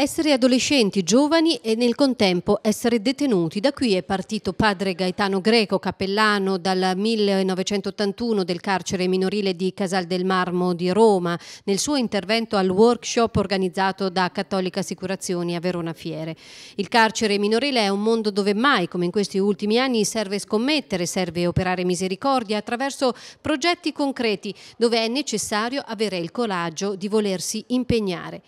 Essere adolescenti, giovani e nel contempo essere detenuti. Da qui è partito padre Gaetano Greco, cappellano dal 1981 del carcere minorile di Casal del Marmo di Roma, nel suo intervento al workshop organizzato da Cattolica Assicurazioni a Verona Fiere. Il carcere minorile è un mondo dove mai, come in questi ultimi anni, serve scommettere, serve operare misericordia attraverso progetti concreti dove è necessario avere il coraggio di volersi impegnare.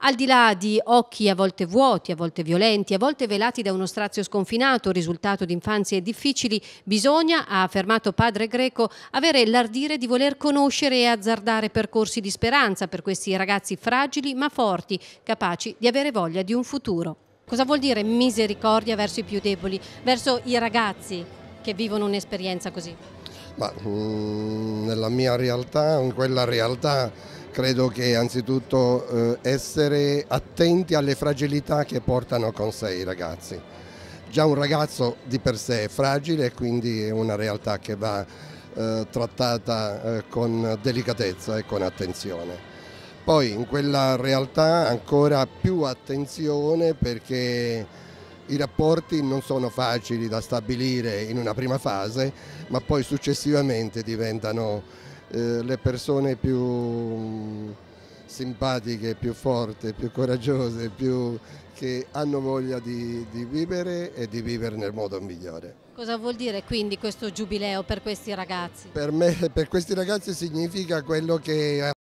Al di là di occhi a volte vuoti, a volte violenti, a volte velati da uno strazio sconfinato, risultato di infanzie difficili, bisogna, ha affermato padre Greco, avere l'ardire di voler conoscere e azzardare percorsi di speranza per questi ragazzi fragili ma forti, capaci di avere voglia di un futuro. Cosa vuol dire misericordia verso i più deboli, verso i ragazzi che vivono un'esperienza così? Ma, mm, nella mia realtà, in quella realtà credo che anzitutto eh, essere attenti alle fragilità che portano con sé i ragazzi. Già un ragazzo di per sé è fragile quindi è una realtà che va eh, trattata eh, con delicatezza e con attenzione. Poi in quella realtà ancora più attenzione perché i rapporti non sono facili da stabilire in una prima fase, ma poi successivamente diventano le persone più simpatiche, più forti, più coraggiose, più, che hanno voglia di, di vivere e di vivere nel modo migliore. Cosa vuol dire quindi questo giubileo per questi ragazzi? Per me, per questi ragazzi significa quello che